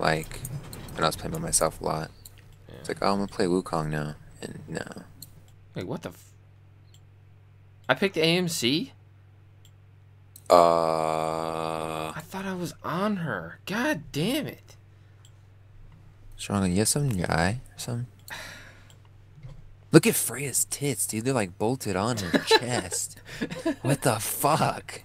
like when I was playing by myself a lot. Yeah. It's like, oh, I'm gonna play Wukong now, and no. Wait, what the? F- I picked AMC. Uh, I thought I was on her. God damn it! Strong, you have something in your eye or something? Look at Freya's tits, dude. They're like bolted on her chest. What the fuck?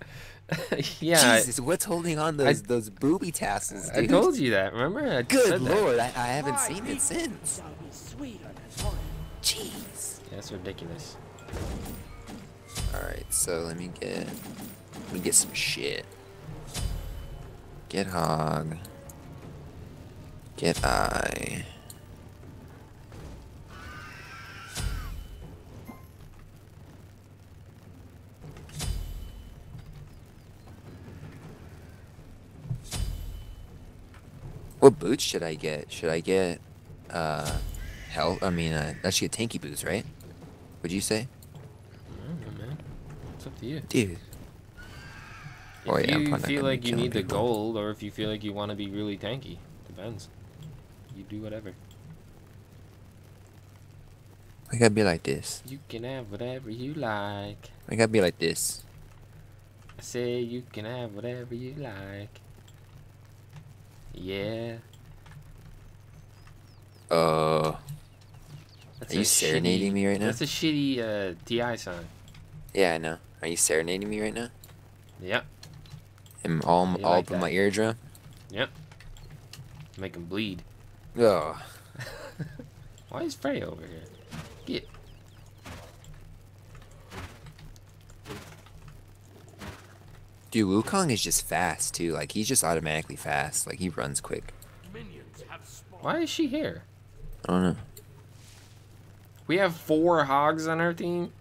yeah, I- Jesus, what's holding on those those booby tassels, I, told you that. Remember? I Good said that. lord, I, I haven't seen it since. Shall be sweeter than honey. Jeez. Yeah, that's ridiculous. Alright, so let me get let me get some shit. Get hog. Get eye. What boots should I get? Should I get uh hell I mean uh I should get tanky boots, right? What'd you say? I don't know, man. It's up to you. Dude. If Oh, yeah, you feel like you need the gold, or if you feel like you want to be really tanky, depends. You do whatever. I gotta be like this. You can have whatever you like. I gotta be like this. I say you can have whatever you like. Yeah. Uh, That's Are you serenading shitty- me right now? That's a shitty uh, DI song. yeah, I know. Are you serenading me right now? Yep. Am all You all like up in my eardrum? Yep. Make him bleed. Oh, Why is Freya over here? Get. Dude, Wukong is just fast too. Like he's just automatically fast. Like he runs quick. Why is she here? I don't know. We have four hogs on our team.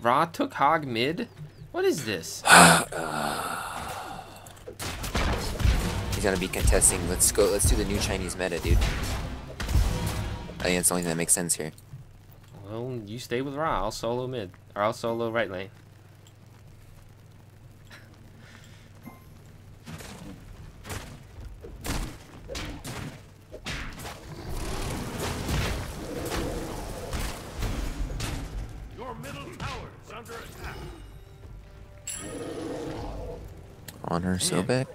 Ra took hog mid. What is this? Uh, he's gonna be contesting. Let's go. Let's do the new Chinese meta, dude. I think it's the only thing that makes sense here. Well, you stay with Ra. I'll solo mid. Or I'll solo right lane. So back.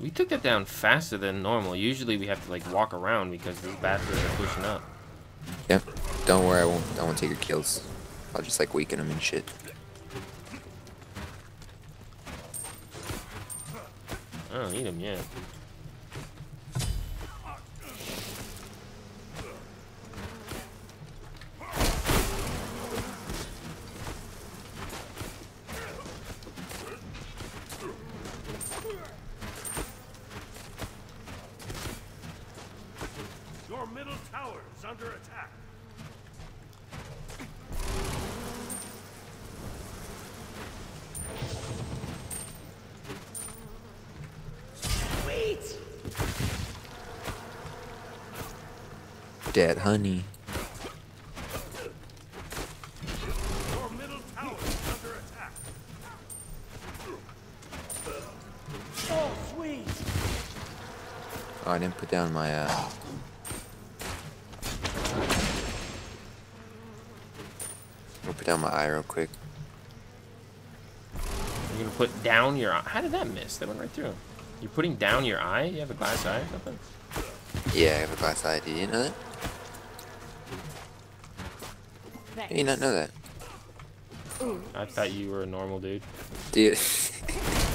We took that down faster than normal. Usually we have to like walk around because these bastards are pushing up. Yep. Don't worry, I won't. I won't take your kills. I'll just like weaken them and shit. I don't need them yet. Dead honey. Your middle tower is under attack. Oh! Oh, I didn't put down my uh. I'll put down my eye real quick. You're gonna put down your eye. How did that miss? That went right through. You're putting down your eye? You have a glass eye or something? Yeah, I have a glass eye. Did you know that? How do you not know that? I thought you were a normal dude. Dude.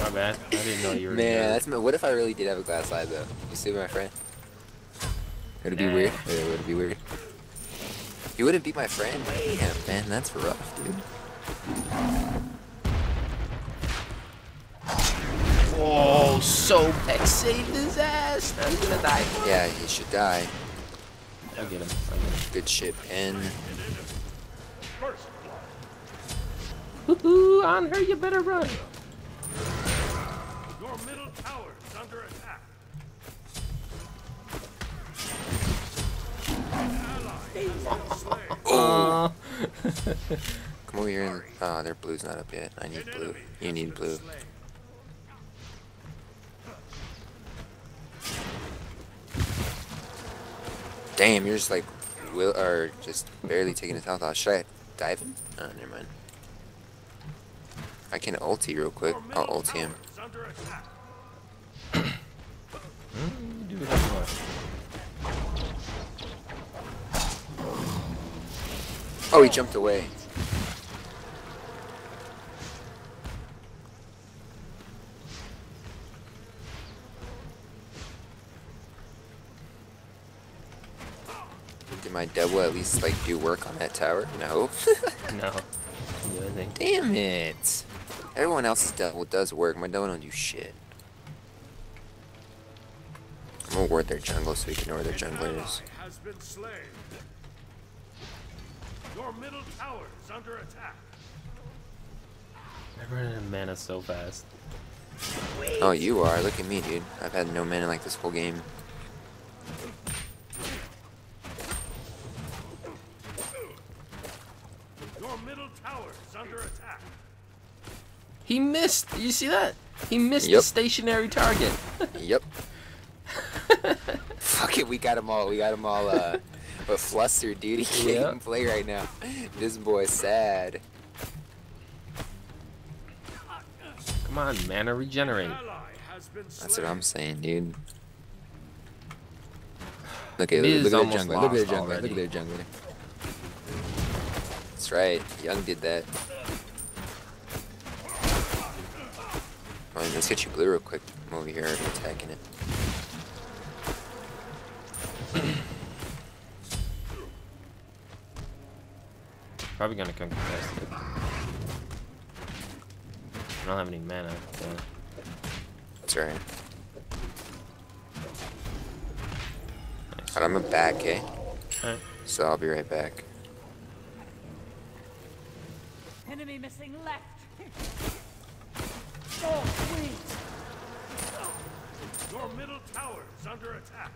My bad. I didn't know you were Man, nerd. that's my, what if I really did have a glass eye though? You see my friend? Would it be weird? Yeah, would it be weird? You wouldn't be my friend? Damn, man, that's rough, dude. Oh, so Peck saved his ass. Now he's gonna die. Yeah, he should die. I'll get him. I'll get him. Good shit, pen. First Woohoo! On her, you better run. Your middle tower is under attack. Uh, Come over here and oh, their blue's not up yet. I need blue. You need blue. Damn, you're just like, will or just barely taking his health off. Should I him? Oh, never mind. I can ulti real quick. I'll ulti him. tower is under attack. You do whatever you want. Oh, he jumped away. Did my double at least like do work on that tower? No. No. Do anything. Damn it. Everyone else's double does work. My double don't do shit. I'm gonna ward their jungle so we can ignore their An junglers. has been slain. Your middle tower is under attack. I run out of mana so fast. Oh, you are. Look at me, dude. I've had no mana like this whole game. Your middle tower is under attack. He missed. You see that? He missed the stationary target. Yep. Fuck it, we got them all. We got them all. Uh, but flustered, dude. He can't Yeah. even play right now. This boy's sad. Come on, mana regenerate. Ally has been slain. That's what I'm saying, dude. Look at look at almost their jungler. Look at lost jungler. Look at their jungler. That's right. Yung did that. Oh, let's get you blue real quick. I'm over here attacking it. Probably gonna come contest it. I don't have any mana. So. That's right. Alright, I'm a back, eh? Alright. So I'll be right back. Enemy missing left. Oh, sweet. Your middle tower is under attack.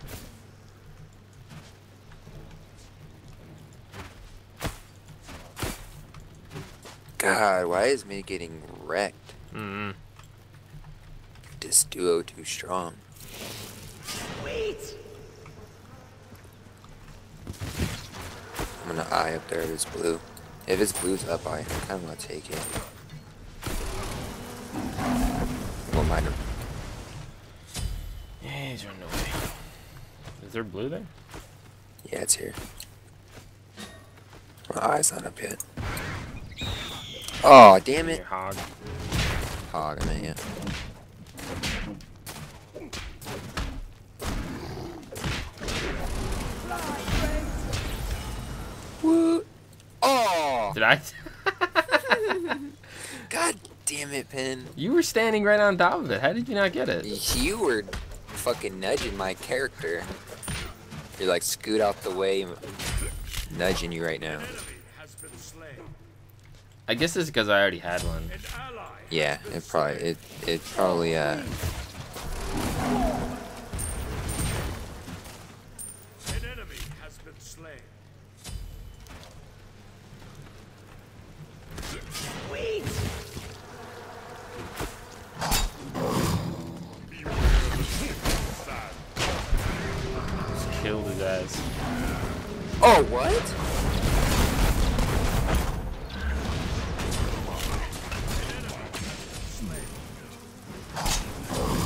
God, why is me getting wrecked? Mm-hmm. This duo too strong. Sweet. I'm gonna eye up there if it's blue. If it's blue's up, I kind of want to take it. Won't him. Yeah, he's running away. Is there blue there? Yeah, it's here. My eye's not up yet. Oh, damn it. Hog. Hog, I mean, yeah. Woo. Oh! Did I? God damn it, Pin. you were standing right on top of it. How did you not get it? You were fucking nudging my character. You're like scoot out the way, nudging you right now. Enemy has been slain. I guess it's because I already had one. Yeah, it probably it it probably uh An enemy has been slain. Sweet. Just killed his ass. Oh what?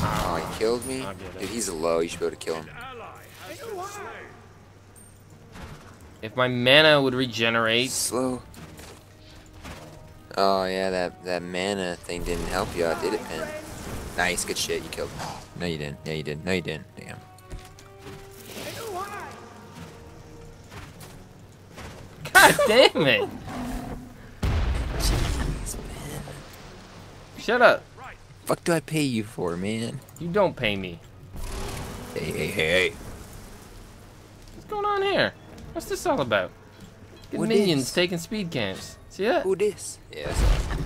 Oh, he killed me. I'll get it. Dude, he's low. You should be able to kill him. An ally has been slain. If my mana would regenerate, Slow. Oh yeah, that that mana thing didn't help you out, did it, man? Nice, good shit. You killed. him. No, you didn't. Yeah, you did. No, you didn't. Damn. God damn it! Jeez, man. Shut up. Fuck do I pay you for, man? You don't pay me. Hey, hey, hey, hey. What's going on here? What's this all about? Get What minions is? taking speed camps. See that? Who this? Yeah, that's all.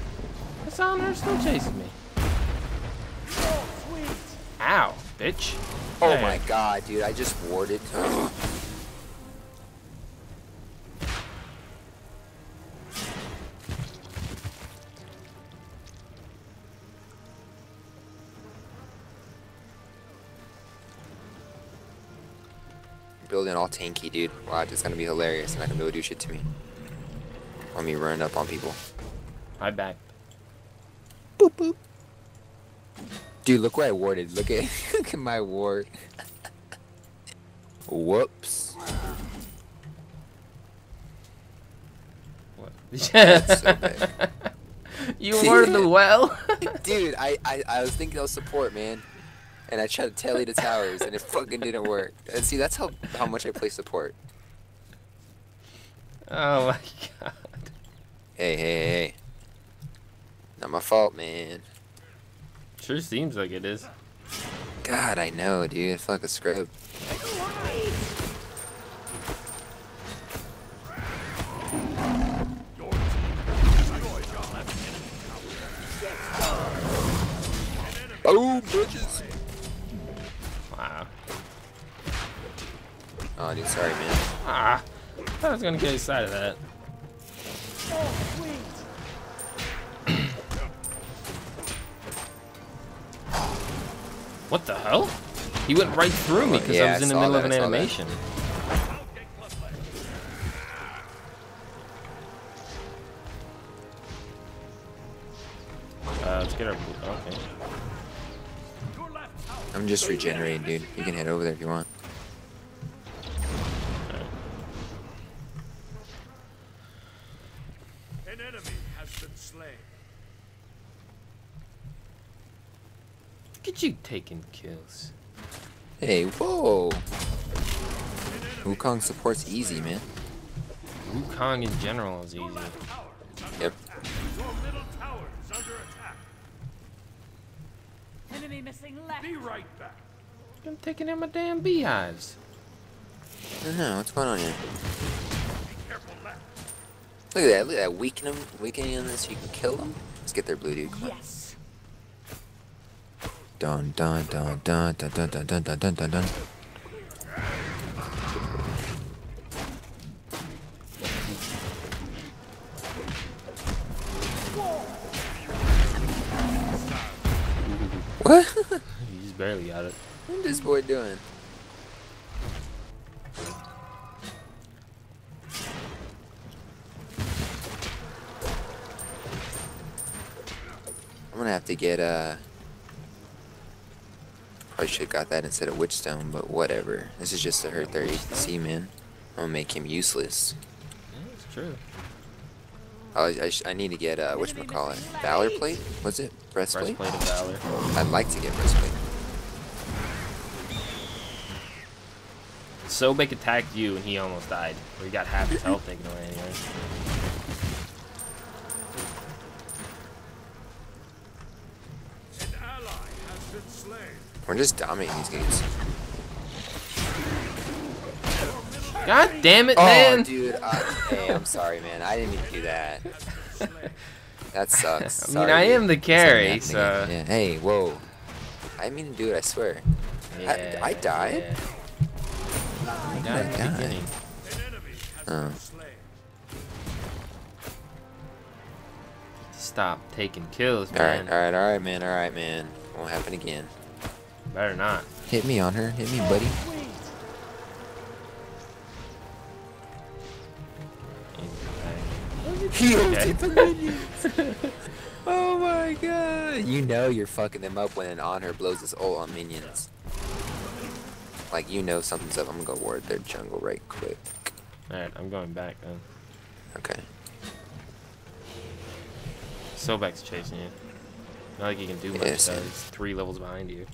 That's on there still chasing me. Oh, sweet. Ow, bitch. Oh There. my god, dude! I just warded. Building all tanky, dude. Watch, it's gonna be hilarious. They're not gonna be able to do shit to me. Want me running up on people. I back. Boop boop. Dude, look where I warded. Look at look at my ward. Whoops. What? Oh, so you worded the well. Dude, I, I I was thinking of support, man. And I tried to tele the towers and it fucking didn't work. And see that's how how much I play support. oh my god. Hey, hey, hey. Not my fault, man. Sure seems like it is. God, I know, dude. I feel like a scrub. Oh, bitches. Wow. Oh, dude, sorry, man. Ah. I was gonna get inside of that. Oh. What the hell? He went right through me because Yeah, I was I in the middle that, of an animation. that. Just regenerating, dude. You can head over there if you want. An enemy has been slain. Look at you taking kills. Hey, whoa. Wukong support's easy, man. Wukong in general is easy. Enemy missing left. Be right back. I'm taking out my damn beehives. I don't know, what's going on here? Careful. Look at that, look at that. Weaken them, weakening them so you can kill them. Let's get their blue dude. Come. Yes. Dun dun dun dun dun dun dun dun dun dun dun dun. Barely got it. This boy doing? I'm gonna have to get uh Probably should have got that instead of Witchstone, but whatever. This is just to hurt their ADC, man. I'm gonna make him useless. Yeah, it's true. Oh, I, I, I need to get uh, whatchamacallit? Valor Plate? What's it? Breastplate? Breastplate of Valor. I'd like to get Breastplate. Sobek attacked you and he almost died. Or he got half his health taken away anyway. An ally has been slain. We're just dominating these games. God damn it, Oh, man! dude. Uh, hey, I'm sorry, man. I didn't mean to do that. That sucks. I mean, I am the carry, so. Yeah. Hey, whoa. I didn't mean to do it, I swear. Yeah, I died? yeah. You died I the beginning. An enemy has Oh. Stop taking kills, Alright, man. Alright, alright, alright, man. Alright, man. Won't happen again. Better not. Hit me on her. Hit me, buddy. He Okay. the minions. oh my god. You know you're fucking them up when an honor blows his ult on minions. Like you know something's up. I'm gonna go ward their jungle right quick. Alright, I'm going back then. Okay. Sobek's chasing you. Not like you can do much Yes, though. He's three levels behind you.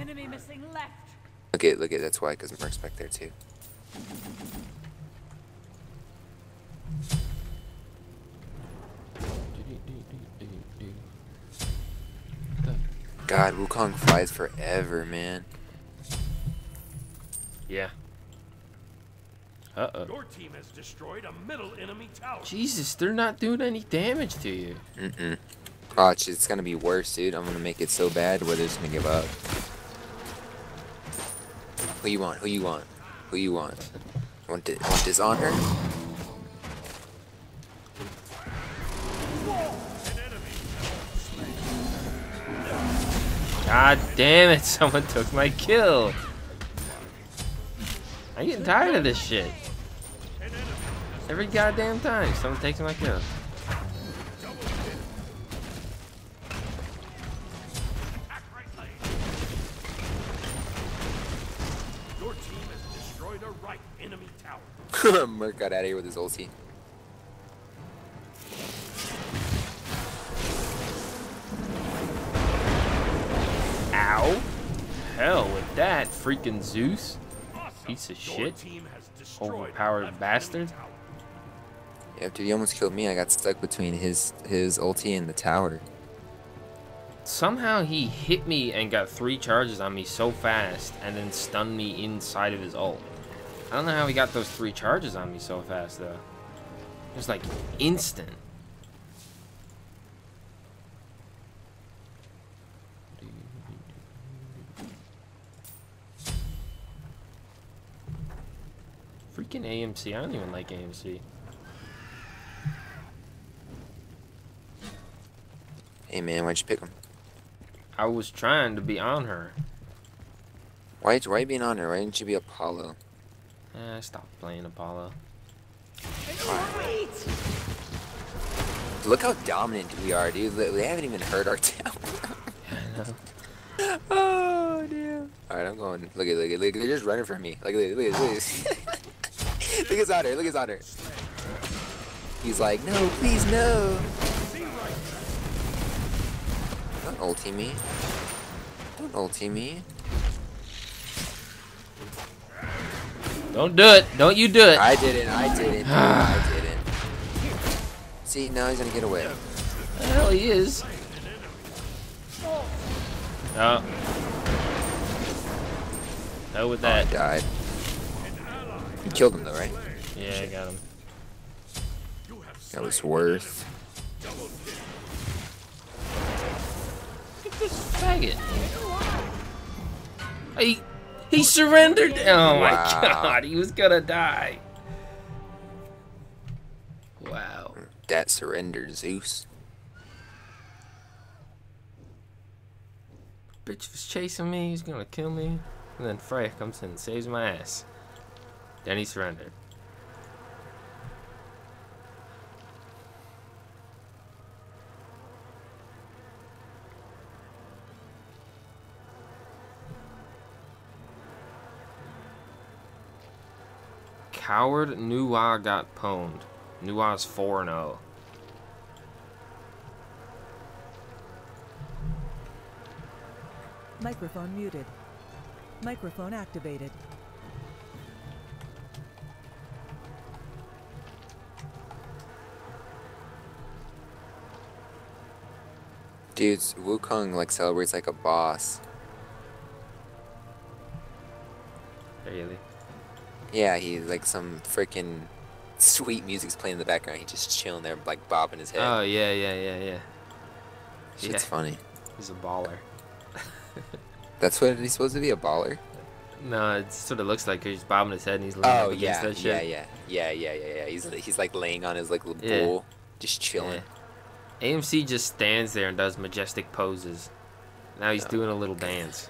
Enemy missing left. Look at look at that's why because Merc's back there too. God, Wukong flies forever, man. Yeah. Uh oh. Your team has destroyed a middle enemy tower. Jesus, they're not doing any damage to you. Mm-mm. Oh, it's, it's gonna be worse, dude. I'm gonna make it so bad where they're just gonna give up. Who you want? Who you want? Who you want? Want, thi- want this on her? God damn it, someone took my kill. I'm getting tired of this shit. Every goddamn time someone takes my kill. Attack right lane. Your team has destroyed a right enemy tower. Merc got out of here with his ulti. Ow. Hell with that, freaking Zeus. Awesome. Piece of shit. team has destroyed Overpowered bastard. enemy tower. Yeah, dude, he almost killed me. I got stuck between his his ulti and the tower. Somehow he hit me and got three charges on me so fast and then stunned me inside of his ult. I don't know how he got those three charges on me so fast though. It was like instant. Freaking AMC. I don't even like AMC. Hey man, why'd you pick him? I was trying to be on her. Why why you being on her? Why didn't you be Apollo? Eh, I stopped playing Apollo. Look how dominant we are, dude. They they haven't even hurt our tower. I know. oh damn. Alright, I'm going. Look at look at look at they're just running from me. Look at look at look at Look at Zotter, look at Zotter. He's like, no, please no. Don't ulti me. Don't ulti me. Don't do it. Don't you do it. I didn't, I didn't, I didn't. See, now he's gonna get away. The hell he is. Oh. Hell with that. Oh, I that. died. You killed him though, right? Yeah, I got him. That was worth. Look at this faggot. He, he surrendered. Oh my god, he was gonna die. Wow. That surrendered, Zeus. Bitch was chasing me, he's gonna kill me. And then Freya comes in and saves my ass. Then he surrendered. Coward Nuwa got pwned. Nuwa's 4 0. Microphone muted. Microphone activated. Dudes, Wukong like celebrates like a boss. Really? Yeah, he's like some freaking sweet music's playing in the background. He's just chilling there, like bobbing his head. Oh, yeah, yeah, yeah, yeah. Shit's yeah. funny. He's a baller. That's what he's supposed to be, a baller? No, it sort of looks like he's bobbing his head and he's leaning Oh up against yeah, that shit. yeah, yeah, yeah, yeah, yeah. yeah. He's he's like laying on his like little Yeah. bull, just chilling. Yeah. AMC just stands there and does majestic poses. Now he's doing a little dance.